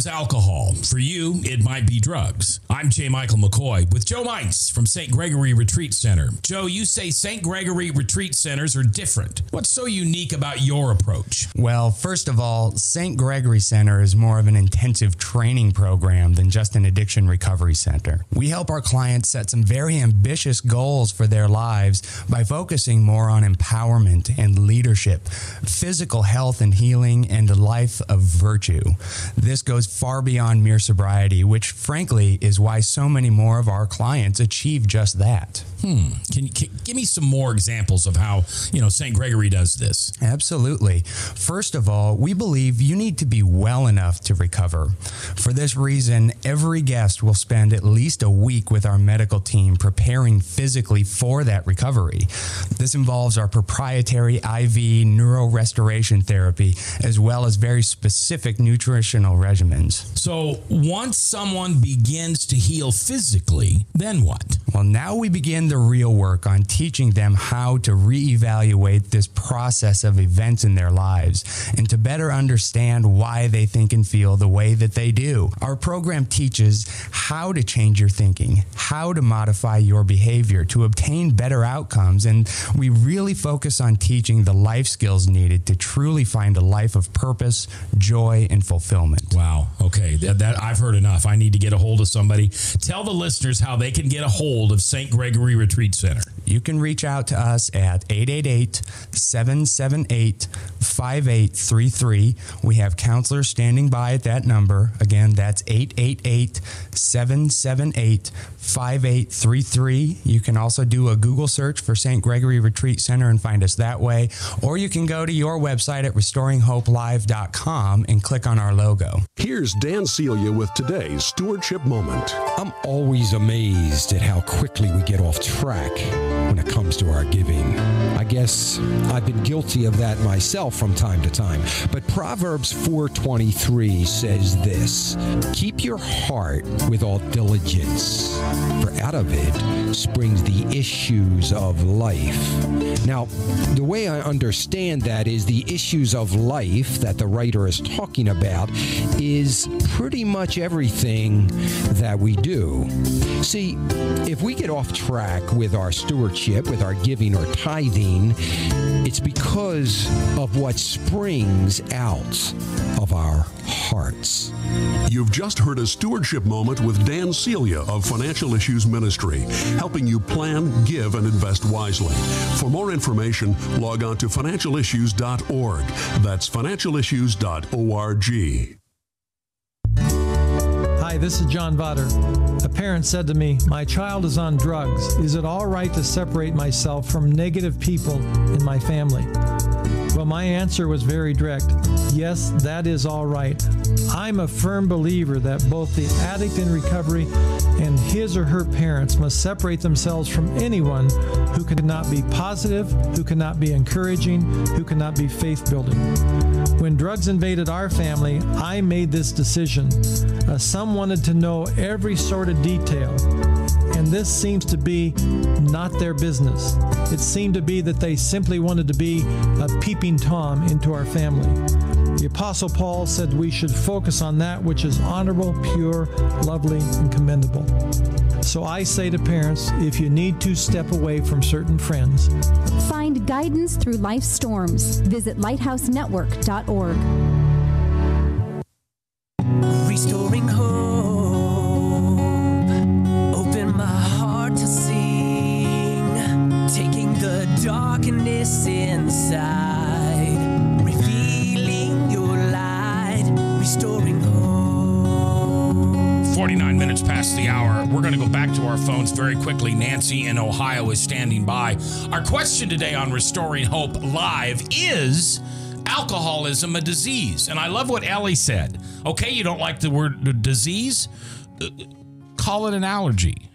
was alcohol. For you, it might be drugs. I'm J. Michael McCoy with Joe Mice from St. Gregory Retreat Center. Joe, you say St. Gregory Retreat Centers are different. What's so unique about your approach? Well, first of all, St. Gregory Center is more of an intensive training program than just an addiction recovery center. We help our clients set some very ambitious goals for their lives by focusing more on empowerment and leadership, physical health and healing, and a life of virtue. This goes far beyond mere sobriety, which frankly is why so many more of our clients achieve just that. Hmm. Can you can, give me some more examples of how, you know, St. Gregory does this? Absolutely. First of all, we believe you need to be well enough to recover. For this reason, every guest will spend at least a week with our medical team preparing physically for that recovery. This involves our proprietary IV neuro restoration therapy, as well as very specific nutritional regimens. So, once someone begins to heal physically, then what? Well, now we begin the real work on teaching them how to reevaluate this process of events in their lives and to better understand why they think and feel the way that they do. Our program teaches how to change your thinking, how to modify your behavior to obtain better outcomes, and we really focus on teaching the life skills needed to truly find a life of purpose, joy, and fulfillment. Wow. Okay. That, that I've heard enough. I need to get a hold of somebody. Tell the listeners how they can get a hold of St. Gregory Retreat Center. You can reach out to us at 888 778 5833. We have counselors standing by at that number. Again, that's 888 778 5833. You can also do a Google search for St. Gregory Retreat Center and find us that way. Or you can go to your website at restoringhopelive.com and click on our logo. Here's Dan Celia with today's stewardship moment. I'm always amazed at how quickly we get off track when it comes to our giving. I guess I've been guilty of that myself from time to time. But Proverbs 4:23 says this: "Keep your heart with all diligence, for out of it springs the issues of life." Now, the way I understand that is the issues of life that the writer is talking about is pretty much everything that we do. See, if we get off track with our stewardship, with our giving or tithing, it's because of what springs out of our hearts. You've just heard a stewardship moment with Dan Celia of Financial Issues Ministry, helping you plan, give, and invest wisely. For more information, log on to financialissues.org. That's financialissues.org. Hi, this is John Vodder. Parent said to me, My child is on drugs. Is it all right to separate myself from negative people in my family? Well, my answer was very direct yes, that is all right. I'm a firm believer that both the addict in recovery and his or her parents must separate themselves from anyone who cannot be positive, who cannot be encouraging, who cannot be faith building. When drugs invaded our family, I made this decision. Uh, some wanted to know every sort of detail, and this seems to be not their business. It seemed to be that they simply wanted to be a peeping Tom into our family. The Apostle Paul said we should focus on that which is honorable, pure, lovely, and commendable. So I say to parents if you need to step away from certain friends, Find guidance through life's storms. Visit lighthousenetwork.org. Restoring hope. Phones very quickly. Nancy in Ohio is standing by. Our question today on Restoring Hope Live is alcoholism a disease? And I love what Ellie said. Okay, you don't like the word disease? Uh, Call it an allergy.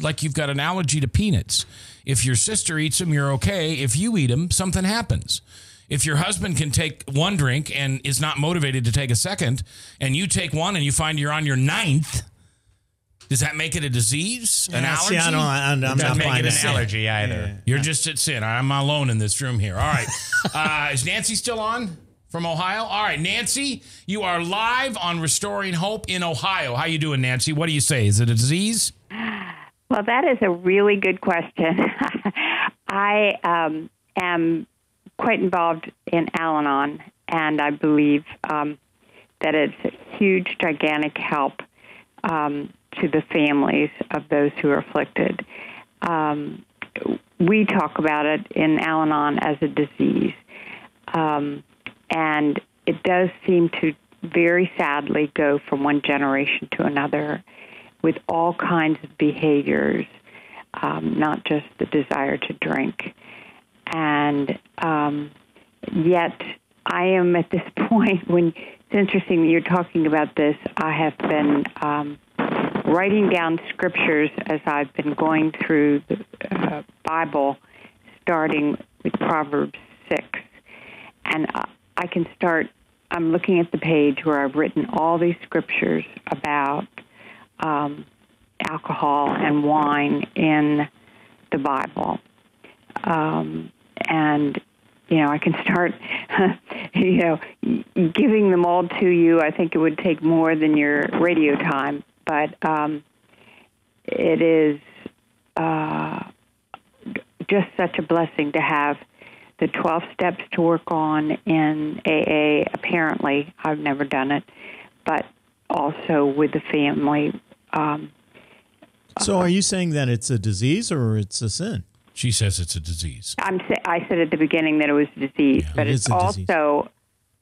Like you've got an allergy to peanuts. If your sister eats them, you're okay. If you eat them, something happens. If your husband can take one drink and is not motivated to take a second, and you take one and you find you're on your ninth, does that make it a disease? An allergy? see, I don't- I'm- I'm It doesn't not make it an that. allergy either. Yeah. You're just at sin. I'm alone in this room here. All right. [LAUGHS] uh, is Nancy still on from Ohio? All right, Nancy, you are live on Restoring Hope in Ohio. How you doing, Nancy? What do you say? Is it a disease? Well, that is a really good question. [LAUGHS] I um, am quite involved in Al Anon, and I believe um, that it's a huge, gigantic help um, to the families of those who are afflicted. Um, we talk about it in Al Anon as a disease, um, and it does seem to very sadly go from one generation to another with all kinds of behaviors, um, not just the desire to drink. And um, yet, I am at this [LAUGHS] point when it's interesting that you're talking about this. I have been um, writing down scriptures as I've been going through the uh, Bible, starting with Proverbs 6. And uh, I can start, I'm looking at the page where I've written all these scriptures about um, alcohol and wine in the Bible. Um, and, you know, I can start, [LAUGHS] you know, giving them all to you. I think it would take more than your radio time, but um, it is uh, just such a blessing to have the 12 steps to work on in AA. Apparently, I've never done it, but also with the family. Um, So are you saying that it's a disease or it's a sin? She says it's a disease. I'm sa- I said at the beginning that it was a disease, but it it's is a disease.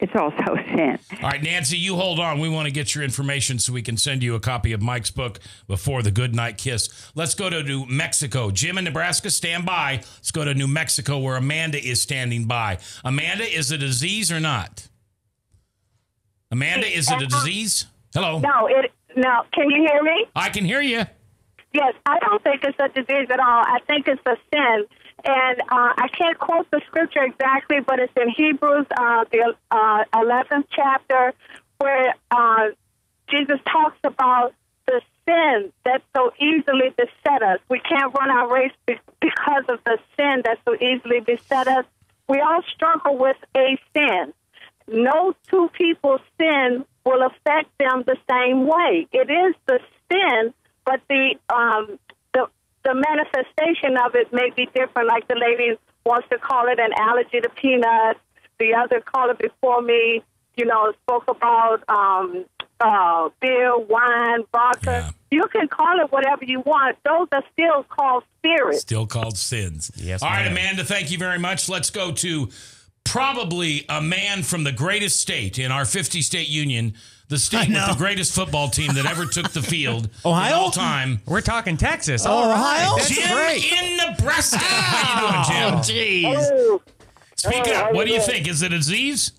Also it's also a sin. All right, Nancy, you hold on. We want to get your information so we can send you a copy of Mike's book before the Good Night Kiss. Let's go to New Mexico. Jim in Nebraska, stand by. Let's go to New Mexico where Amanda is standing by. Amanda, is it a disease or not? Amanda, is it a disease? Hello. No, it no. Can you hear me? I can hear you. Yes, I don't think it's a disease at all. I think it's a sin, and uh, I can't quote the scripture exactly, but it's in Hebrews, uh, the uh, eleventh chapter, where uh, Jesus talks about the sin that so easily beset us. We can't run our race be- because of the sin that so easily beset us. We all struggle with a sin. No two people's sin will affect them the same way. It is the sin, but the um, the the manifestation of it may be different. Like the lady wants to call it an allergy to peanuts. The other caller before me, you know, spoke about um, uh, beer, wine, vodka. You can call it whatever you want. Those are still called spirits. Still called sins. Yes. All right. Amanda, thank you very much. Let's go to probably a man from the greatest state in our 50 state union, the [LAUGHS] state with the greatest football team that ever took the field Ohio? [LAUGHS] in all time. We're talking Texas. Oh, All right. Ohio? That's Jim great. in Nebraska. How you doing, oh, Jim? Hello. Speak Hello, up. What do you you think? Is it a disease?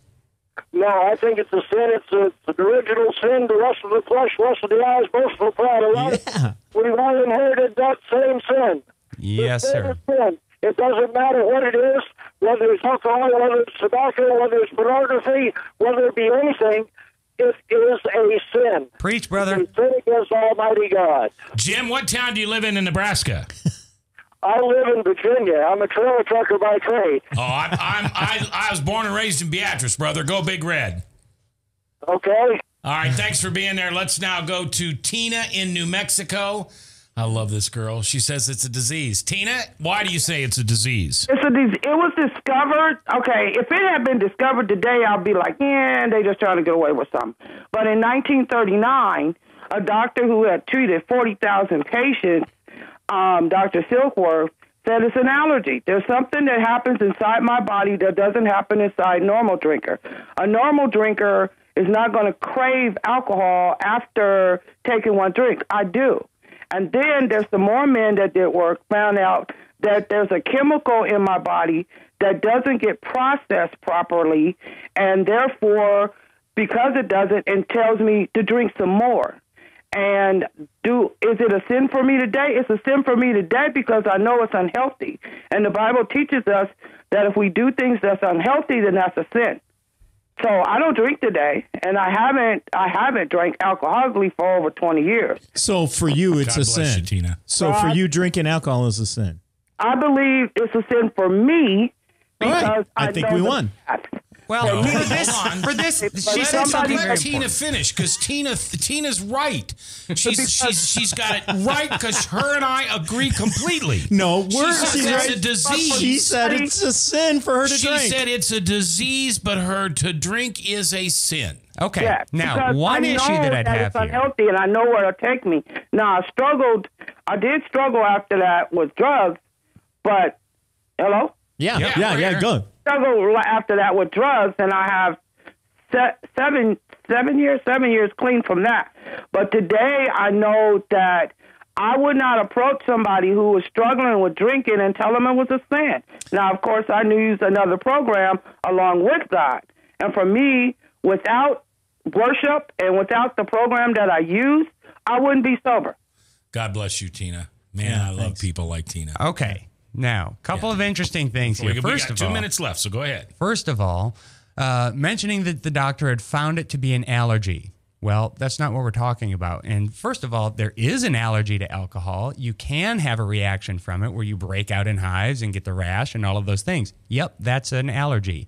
No, I think it's a sin. It's, a, it's an original sin. The rest of the flesh, rest of the eyes, boastful pride of life. We've all inherited that same sin. Yes, The sir. sin. It doesn't matter what it is, whether it's alcohol, whether it's tobacco, whether it's pornography, whether it be anything. It is a sin. Preach, brother. It's a sin against Almighty God. Jim, what town do you live in in Nebraska? [LAUGHS] I live in Virginia. I'm a trailer trucker by trade. Oh, I'm, I'm, I, I was born and raised in Beatrice, brother. Go Big Red. Okay. All right, thanks for being there. Let's now go to Tina in New Mexico. I love this girl. She says it's a disease. Tina, why do you say it's a disease? It's a, dis- it was discovered. Okay, if it had been discovered today, I'd be like, yeah, they just trying to get away with something. But in 1939, a doctor who had treated 40,000 patients, um, Dr. Silkworth, said it's an allergy. There's something that happens inside my body that doesn't happen inside normal drinker. A normal drinker is not going to crave alcohol after taking one drink. I do. And then there's some more men that did work, found out that there's a chemical in my body that doesn't get processed properly, and therefore, because it doesn't, it tells me to drink some more. And do is it a sin for me today? It's a sin for me today because I know it's unhealthy. And the Bible teaches us that if we do things that's unhealthy, then that's a sin. So I don't drink today, and I haven't I haven't drank alcoholically for over twenty years. So for you, it's God a bless sin. you, Tina. So for God- you, drinking alcohol is a sin. I believe it's a sin for me All right. because I I, think we the won. facts. Well, No, for this, for this, she Let- said something let very Tina important. finish because Tina Tina's right. She's she's she's got it right because her and I agree completely. [LAUGHS] No, we're says she's it's right. a disease. She said it's a sin for her to she drink. She said it's a disease, but her to drink is a sin. Okay, Yeah, now because one I issue know that I'd have it's here. unhealthy, and I know where it'll take me. Now I struggled. I did struggle after that with drugs, but hello. yeah, Yeah, yeah, we're yeah, good. Struggled after that with drugs, and I have se- seven seven years seven years clean from that. But today I know that I would not approach somebody who was struggling with drinking and tell them it was a sin. Now, of course, I use another program along with that. and for me, without worship and without the program that I use, I wouldn't be sober. God bless you, Tina. Man, Yeah, I love people like Tina. Okay, now a couple of interesting things here. we First got of two all, minutes left, so go ahead. First of all, uh, mentioning that the doctor had found it to be an allergy. Well, that's not what we're talking about. And first of all, there is an allergy to alcohol. You can have a reaction from it where you break out in hives and get the rash and all of those things. Yep, that's an allergy.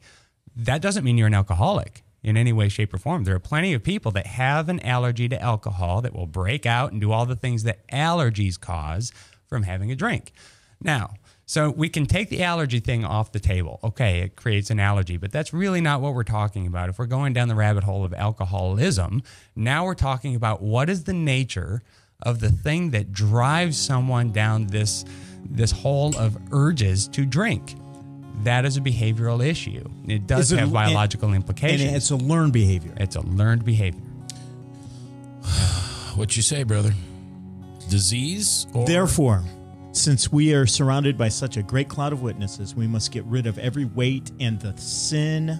That doesn't mean you're an alcoholic in any way, shape, or form. There are plenty of people that have an allergy to alcohol that will break out and do all the things that allergies cause from having a drink. Now, so we can take the allergy thing off the table. Okay, it creates an allergy, but that's really not what we're talking about. If we're going down the rabbit hole of alcoholism, now we're talking about what is the nature of the thing that drives someone down this this hole of urges to drink. That is a behavioral issue. It does Is it- have and- biological implications. And it's a learned behavior. It's a learned behavior. [SIGHS] What you say, brother? Disease? Or Therefore, since we are surrounded by such a great cloud of witnesses, we must get rid of every weight and the sin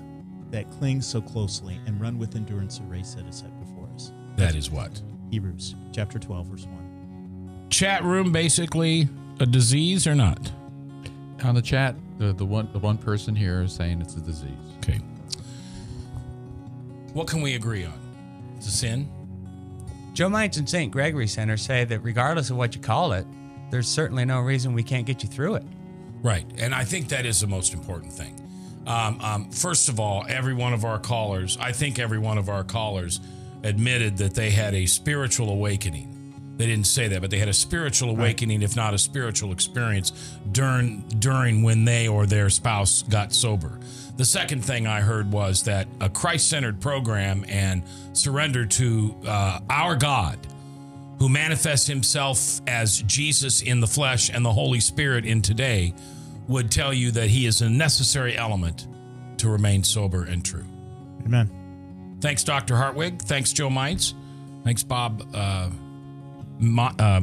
that clings so closely and run with endurance the race that is set before us. that is what? Hebrews chapter 12, verse 1. Chat room basically a disease or not? On the chat, the, the one the one person here is saying it's a disease. Okay. What can we agree on? It's a sin? Joe Mites and St. Gregory Center say that regardless of what you call it, there's certainly no reason we can't get you through it. Right. And I think that is the most important thing. Um, um, first of all, every one of our callers, I think every one of our callers admitted that they had a spiritual awakening. They didn't say that, but they had a spiritual awakening, if not a spiritual experience, during during when they or their spouse got sober. The second thing I heard was that a Christ-centered program and surrender to uh, our God who manifests himself as Jesus in the flesh and the Holy Spirit in today, would tell you that he is a necessary element to remain sober and true. Amen. Thanks, Dr. Hartwig. Thanks, Joe Mites. Thanks, Bob uh, Mo- uh,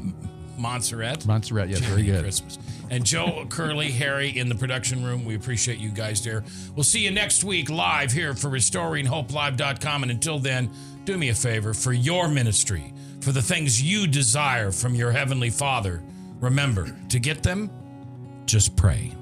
Montserrat. Montserrat, yes, very good. Christmas. And Joe, Curley, Harry in the production room. We appreciate you guys there. We'll see you next week live here for restoringhopelive.com. And until then, do me a favor for your ministry, for the things you desire from your Heavenly Father. Remember, to get them, just pray.